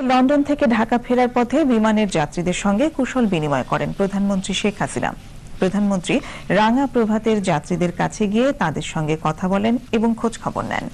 London থেকে ঢাকা ফেরার পথে বিমানের যাত্রীদের সঙ্গে কুশল বিনিময় করেন প্রধানমন্ত্রী শেখ হাসিনা। প্রধানমন্ত্রী রাঙা প্রভাতের যাত্রীদের কাছে গিয়ে তাদের সঙ্গে কথা বলেন এবং খোঁজ খবর নেন।